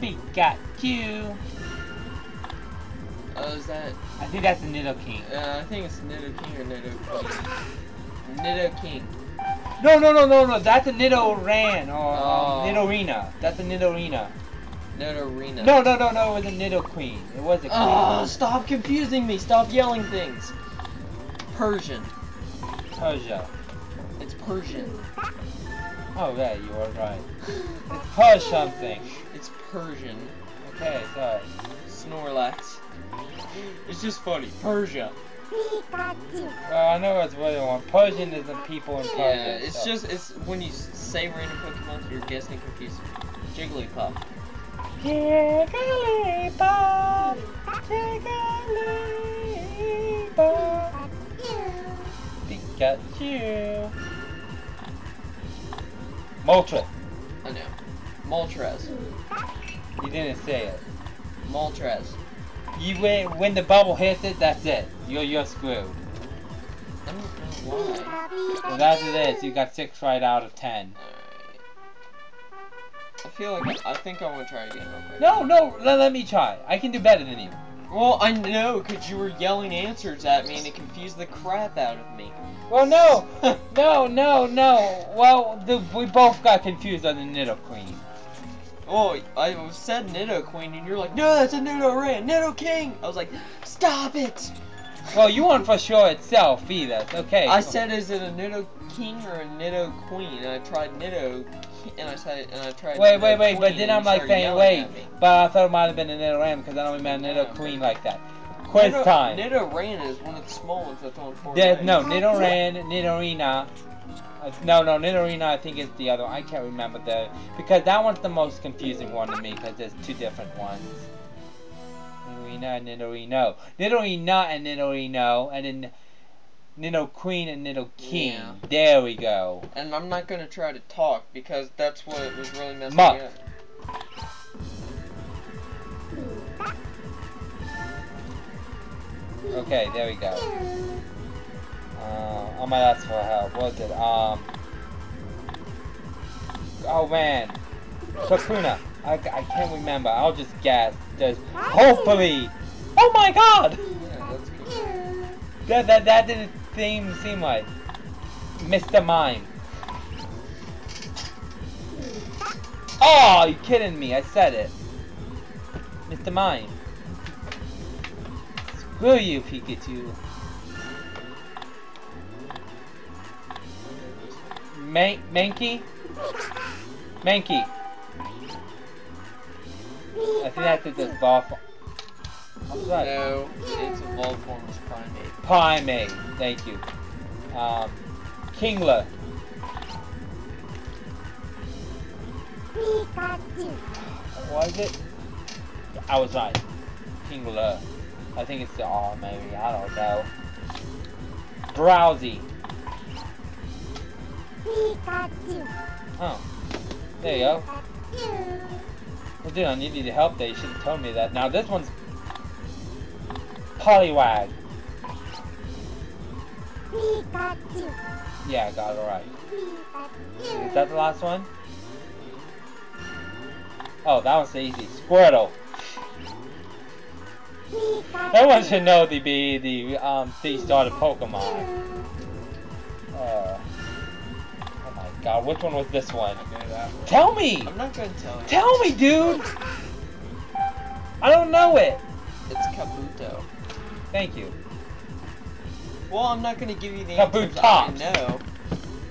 Pikachu. Oh, is that? I think that's the Nidoking. Uh, I think it's Nido King or Nido Queen. Nido King. No, no, no, no, no. That's a Nidoran or Oh. um, Nidorina. That's a Nidorina. Nidorina. No, no, no, no. It was a Nidoqueen. It was a queen. Oh, stop confusing me. Stop yelling things. Persian. Persia. It's Persian. Oh, yeah, you are right. It's Persia something. It's Persian. Okay, sorry. Snorlax. It's just funny. Persia. Well, uh, I know it's what they want. Persian is the people in Persia. Yeah, it's so. just it's when you say random Pokemon, you're guessing confusing. Jigglypuff. Jigglypuff, Jigglypuff, Pikachu. Moltres. I know. Moltres. You didn't say it. Moltres. You win when the bubble hits it. That's it. You're you're screwed. I don't know why. And as it is, you got six right out of ten. Alright. I feel like I think I want to try again real quick. No, no. Let, let me try. I can do better than you. Well, I know, because you were yelling answers at me and it confused the crap out of me. Well, no, no, no, no. Well, the, we both got confused on the Nidoqueen. Oh, I said Nidoqueen and you're like, no, that's a Nidoran, Nidoking! I was like, stop it! Well, you weren't for sure itself either. Okay. I said, is it a Nido King or a Nido Queen? And I tried Nido, and I said, and I tried. Wait, Nido wait, wait. But then I'm like saying, wait. But I thought it might have been a Nidoran because I don't remember Nido Yeah. Queen like that. Quiz Nido, time. Nidoran is one of the small ones that's on four There, no, Nidoran, Nidorina. Uh, no, no, Nidorina I think is the other one. I can't remember the... Because that one's the most confusing one to me because there's two different ones. Nidorina and Nidorino. Nidorina and Nidorino. And then Nidoqueen and Nidoking. Yeah. There we go. And I'm not gonna try to talk because that's what was really messing Muck. me up. Okay, there we go. Uh, my last for help, what was it? Um. Oh man, Kakuna. I, I can't remember. I'll just guess. There's hopefully. Oh my God! Yeah. That that that didn't seem seem right. Mr. Mime. Oh, you kidding me? I said it. Mr. Mime. Screw you, Pikachu. Man Mankey? Mankey. I think that's a just ball form. I'm sorry. No, it's evolved form as Primeape. Primeape. Thank you. Um, Kingler. Was it? I was right. Kingler. I think it's the R maybe. I don't know. Drowzee. Oh. There you go. Well, dude, I needed your help there. You should have told me that. Now this one's Poliwag. Yeah, I got it right. Is that the last one? Oh, that one's easy. Squirtle. Everyone should know the be the um the started Pokemon. Uh, oh my god, which one was this one? I one. Tell me! I'm not gonna tell you. Tell me, dude! I don't know it! It's Kabuto. Thank you. Well, I'm not gonna give you the answers I Kabutops. know.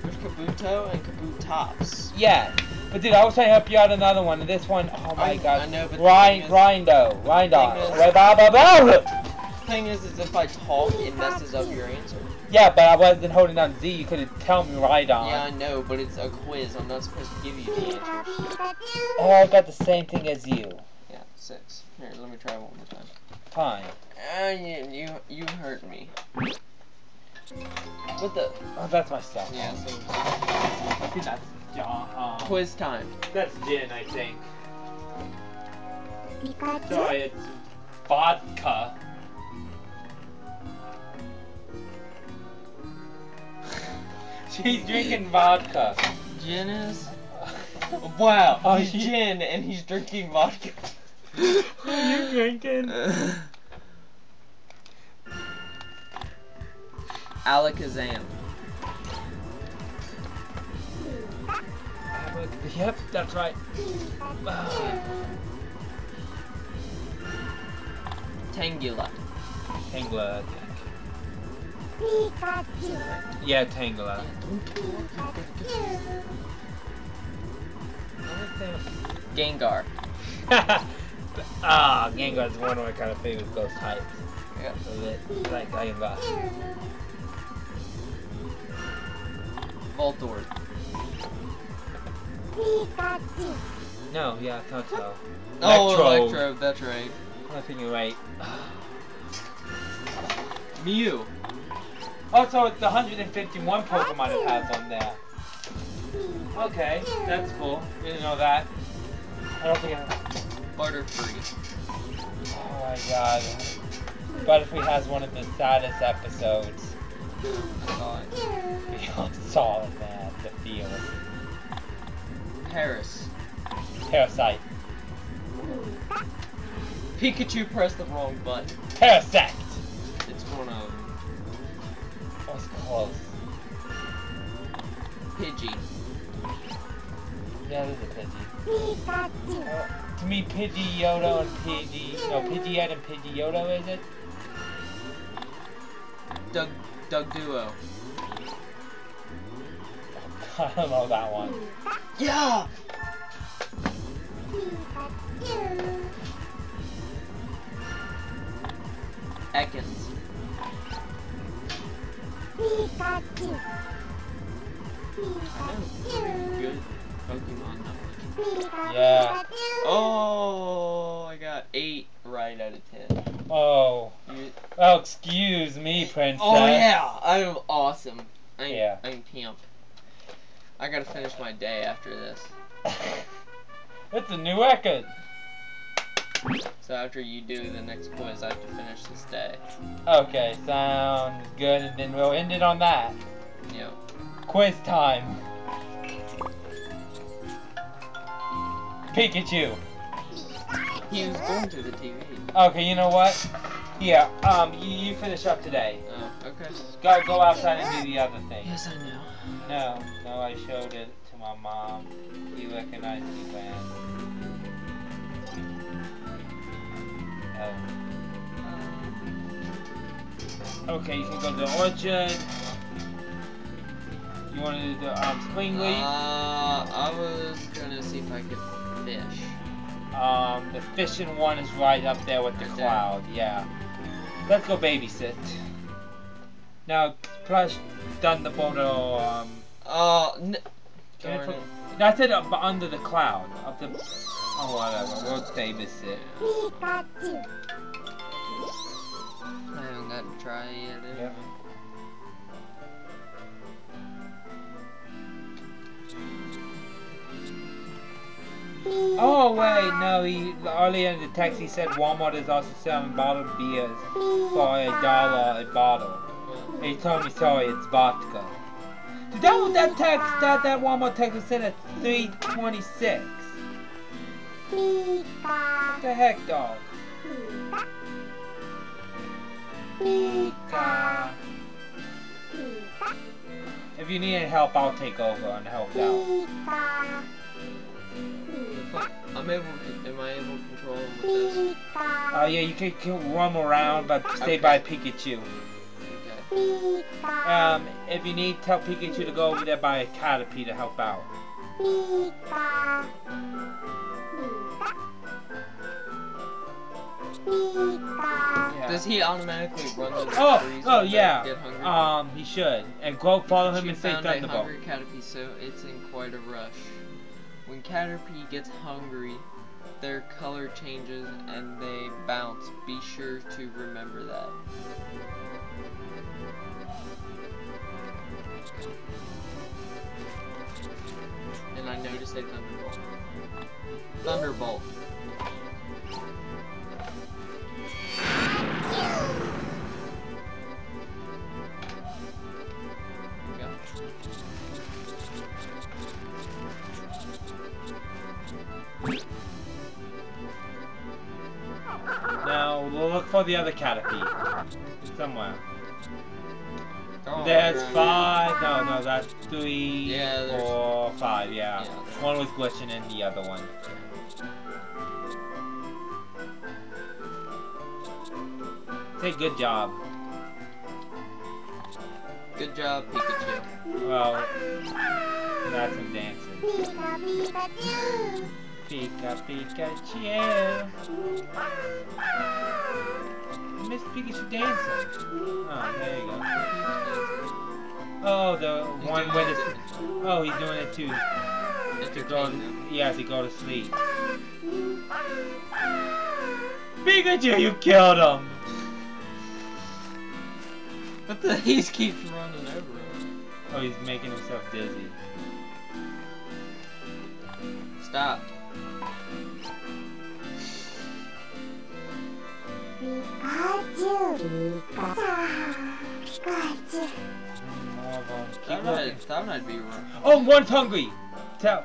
There's Kabuto and Kabutops. Yeah. But dude, I was trying to help you out another one, and this one, oh my I- god. I know, but the Rind, thing is- Rindo, Rhydon. thing is- is, is if I talk, it messes up your answer. Yeah, but I wasn't holding down Z, you could have tell me Rhydon. Yeah, I know, but it's a quiz. I'm not supposed to give you the answer. Oh, I got the same thing as you. Yeah, six. Here, let me try one more time. Fine. Ah, you, you, you hurt me. What the? Oh, that's my stuff. Yeah, so I think that's John. Um, quiz time. That's gin, I think. Sorry, it's vodka. She's drinking vodka. Jen is. Wow, Oh, he's you- gin and he's drinking vodka. Are you drinking? Alakazam. Yep, that's right. Tangula. Tangela, I think. Yeah, Tangela. Gengar. ah, Gengar's one of my kind of favorite ghost types. Yeah. Like Gengar. Voltorb. No, yeah, I thought so. Oh, Electro. Electro, that's right. I think you're right. Mew. Also, it's the 151 Pokemon it has on there. Okay, that's cool. Didn't know that. I don't think I... Butterfree. Oh my god. Butterfree has one of the saddest episodes. Beyond solid, man. The feels. Paras. Parasite. Pikachu pressed the wrong button. Parasect! It's one of was close. Pidgey. Yeah, is a Pidgey. Uh, to me, Pidgeotto and Pidgey... No, Pidgeot and Pidgeotto, is it? Doug Doduo. I don't know that one. Yeah! Ekans. I know. Good Pokemon knowledge. Yeah. Oh, I got eight right out of ten. Oh. You- Oh, excuse me, princess. Oh yeah, I'm awesome. I'm, Yeah. I'm pimp. I gotta finish my day after this. It's a new record. So after you do the next quiz, I have to finish this day. Okay, sounds good, and then we'll end it on that. Yep. Quiz time. Pikachu. He was going to the TV. Okay, you know what? Yeah, um, you, you finish up today. Oh, okay. Go go outside and do the other thing. Yes, I know. No, no, I showed it to my mom. He recognized the band. Oh. Okay, you can go to the orchard. You want to do the um, spring Uh. I was gonna see if I could fish. Um, the fishing one is right up there with the Right there. cloud. Yeah. Let's go babysit. Now, plus Thunderbolt or um. Uh, n- darn it. No, I said up under the cloud. Up the. Oh, whatever. We'll babysit. I haven't got to try it yet. Yeah. Oh wait, no. He earlier in the text he said Walmart is also selling bottled beers for a dollar a bottle. He told me sorry, it's vodka. That was that text that that Walmart text was sent at 326. What the heck, dog? Uh, if you need any help, I'll take over and help out. I'm able. To, am I able to control him with this? Oh yeah, you can, can roam around, but stay by Pikachu. Okay. Um, if you need, tell Pikachu to go over there by a Caterpie to help out. Yeah. Does he automatically run to the Oh, trees oh when they yeah. Get hungry? Um, he should. And go follow him She and say found a hungry Caterpie, so it's in quite a rush. When Caterpie gets hungry, their color changes and they bounce. Be sure to remember that. And I noticed a Thunderbolt. Thunderbolt. For the other Caterpie. Somewhere. They're There's around. five. No, no, that's three, Yeah, four, five. Yeah. Yeah, one was glitching in the other one. Say good job. Good job, Pikachu. Well, that's some dancing. Pika Pikachu. Pika Pikachu. Miss Pikachu dancing. Oh, there you go. Oh, the He's one with it the. Oh, he's doing it too. To go, yeah, to go to sleep. Pikachu, you killed him. But the he keeps running over him. Oh, he's making himself dizzy. Stop. Pikachu. Pikachu. More of 'em. Keep That might, that might be wrong. Oh, one's hungry. Tell.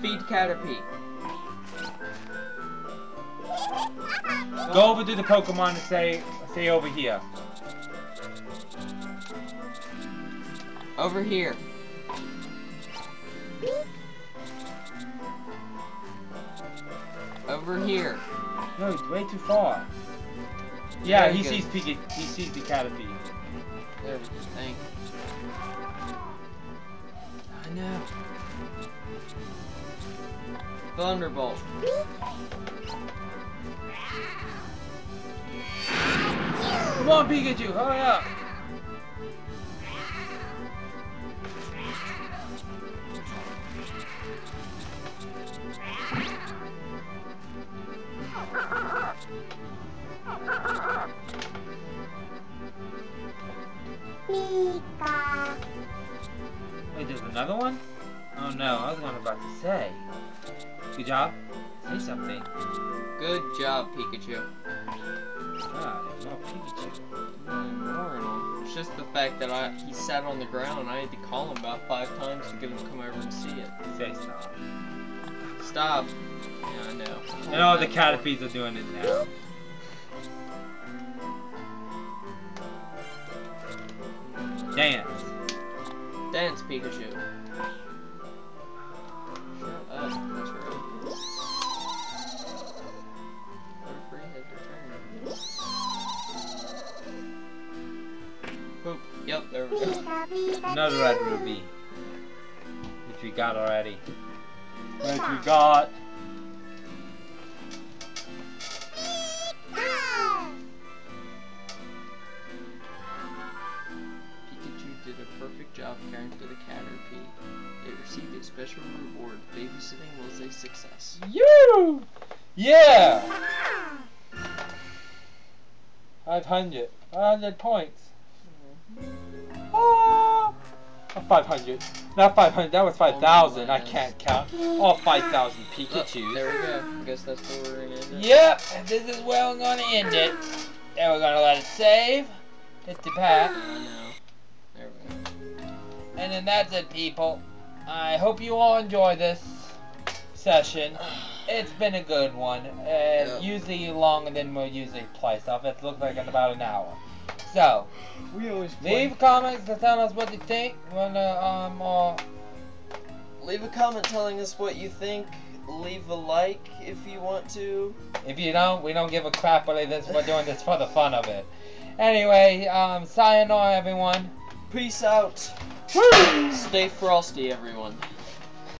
Feed Caterpie. Go over to the Pokemon and say, say over here. Over here. Over here. No, he's way too far. Yeah, he sees goes. Pika. He sees the Caterpie. There we go. Thank you. I know. Thunderbolt. Come on, Pikachu, hurry up. Good job. Say something. Good job, Pikachu. God, there's more Pikachu. More in 'em. It's just the fact that I he sat on the ground and I had to call him about five times to get him to come over and see it. Say stop. Stop. Yeah, I know. And all the Caterpies are doing it now. Dance. Dance, Pikachu. Yep, there we go. Pika Pikachu. Another red ruby. Which we got already. Which we got. Pikachu did a perfect job caring for the Caterpie. It received a special reward. Babysitting was a success. You! Yeah! 500. 500 points. Oh! 500. Not 500, that was 5,000. I can't count. All 5,000 Oh, Pikachus. there we go. I guess that's where we're gonna end it. Yep, this is where we're gonna end it. Then we're gonna let it save. Hit the pack. I know. There we go. And then that's it, people. I hope you all enjoy this session. It's been a good one. Uh, Yeah. Usually longer than we usually play stuff. It looks like in about an hour. So, We always leave comments to tell us what you think. When uh, um, uh, Leave a comment telling us what you think. Leave a like if you want to. if you don't, we don't give a crap. But this, we're doing this for the fun of it. Anyway, um, sayonara, everyone. Peace out. Woo! Stay frosty, everyone.